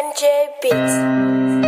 MJ Beats.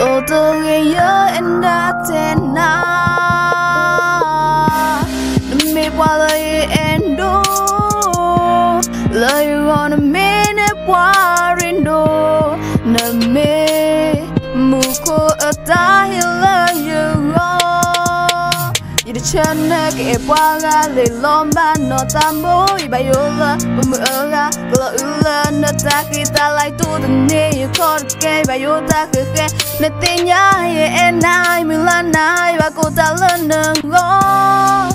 Go to ge yo and that na Me while I endo Lay on a minute warindo Na me Muko atahila you Yidi chana ke epuaga le lomba no tambo Ibayola bumuoga Gula ula na takita tu dene Yu kod ke bayota ke ke Na tinya ye enai milanai Bako tala nengo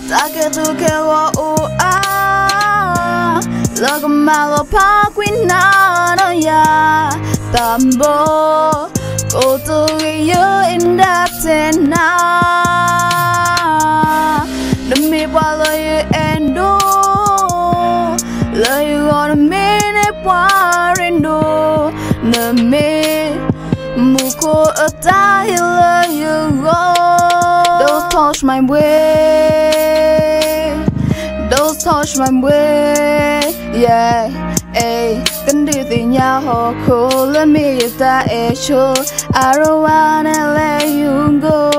Take tu ke wo u a. Lago malo pa quinano ya. Tambo Koto Muko atahila you go Don't touch my way. Don't touch my way. Yeah Ay, cần đi tìm nhà họ khổ lên mi ta e cho I don't wanna let you go.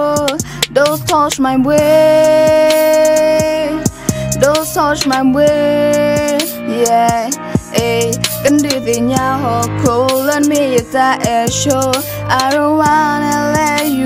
Don't touch my way. Don't touch my way. Yeah. Can do the now crawl and me that a show I don't wanna let you